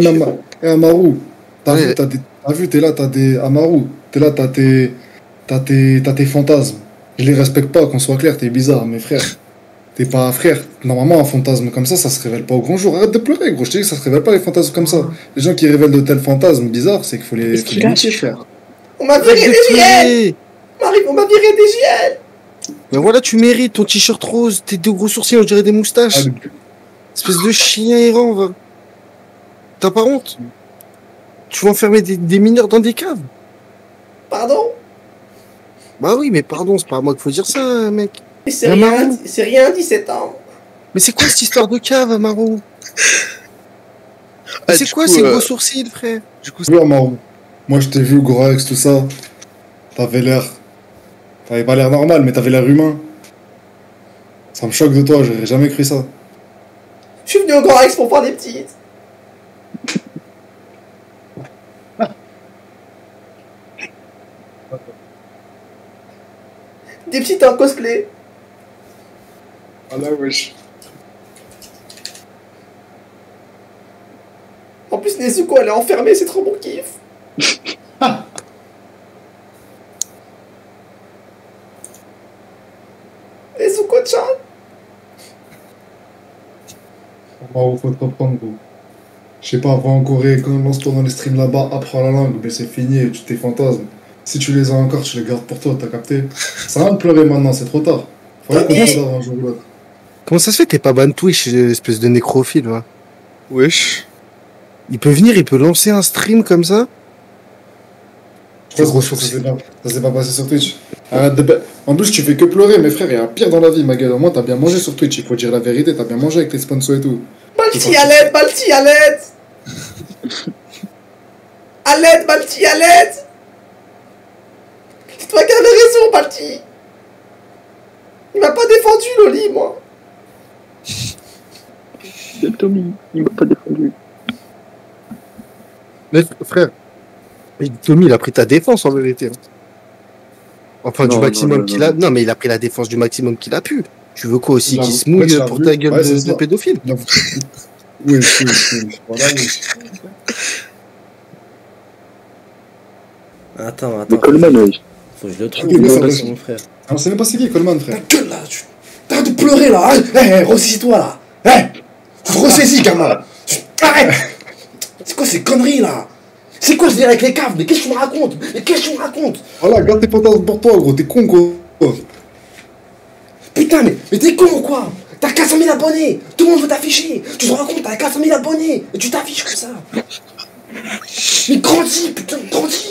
Même eh, Amaru, t'as vu, t'as des- t'as vu, t'es là, t'as des. Amaru, t'es là, t'as tes. T'as tes, t'as tes fantasmes. Je les respecte pas, qu'on soit clair, t'es bizarre, mais frère. T'es pas frère. Normalement, un fantasme comme ça, ça se révèle pas au grand jour. Arrête de pleurer, gros. Je te dis que ça se révèle pas les fantasmes comme ça. Les gens qui révèlent de tels fantasmes bizarres, c'est qu'il faut les, Qu'est-ce faut qu'il les niquer, frère. On m'a viré de des JL Marie, on m'a viré des JL Mais voilà, tu mérites ton t-shirt rose, tes deux gros sourcils, on dirait des moustaches. Allez, Espèce de chien errant, va. T'as pas honte Tu vas enfermer des, des mineurs dans des caves Pardon? Bah oui, mais pardon, c'est pas à moi qu'il faut dire ça, mec. Mais c'est rien, c'est rien, 17 ans Mais c'est quoi cette histoire de cave, Amaro Ah, C'est quoi coup, ces euh, gros sourcils, frère? Du coup, Amaru. Moi, je t'ai vu, Gorax, tout ça. T'avais l'air. T'avais pas l'air normal, mais t'avais l'air humain. Ça me choque de toi, j'aurais jamais cru ça. Je suis venu au Rex pour voir des petites Des petites en cosplay Ah là, wesh. En plus, Nezuko, elle est enfermée, c'est trop mon kiff Nezuko-chan Amaru, faut te reprendre, gros. Je sais pas, va en Corée, quand lance-toi dans les streams là-bas, apprends la langue, mais c'est fini, tu tes fantasmes. Si tu les as encore, tu les gardes pour toi, t'as capté Ça va de pleurer maintenant, c'est trop tard. Faut un jour ou l'autre. Comment ça se fait que t'es pas ban Twitch, espèce de nécrophile, va wesh. Il peut venir, il peut lancer un stream comme ça Je gros que ça s'est pas, passé sur Twitch. Arrête de ba- En plus, tu fais que pleurer, mes frères, il y a pire dans la vie, ma gueule. Au moins, t'as bien mangé sur Twitch, il faut dire la vérité, t'as bien mangé avec tes sponsors et tout. Balti à l'aide, Balti à l'aide À l'aide, Balti à l'aide toi qui avais raison, Balti Il m'a pas défendu, Loli, moi C'est Tommy, il m'a pas défendu. Mais frère, Tommy, il a pris ta défense en vérité. hein. Enfin, du maximum qu'il a. Non, mais il a pris la défense du maximum qu'il a pu. Tu veux quoi aussi Qu'il se mouille pour ta gueule Ouais, de, pédophile Non, Oui, oui, oui. Voilà, oui. Attends, Mais attends. Coleman, wesh. Faut que je le trouve. Mais ça c'est mon frère. On sait même pas c'est qui, Coleman, Ta frère. gueule, là tu... De pleurer, là hein. Hé, hé, ressaisis-toi, là. Hé Tu te ressaisis, gamin. Arrête C'est quoi ces conneries, là? C'est quoi ce délire avec les caves? Mais qu'est-ce que tu me racontes? Mais qu'est-ce que tu me racontes? Voilà, garde tes fantasmes pour toi, gros, t'es con, gros. Putain, mais, mais t'es con ou quoi? T'as 400 000 abonnés. Tout le monde veut t'afficher. Tu te rends compte, t'as 400 000 abonnés. Et tu t'affiches comme ça. Mais grandis, putain, grandis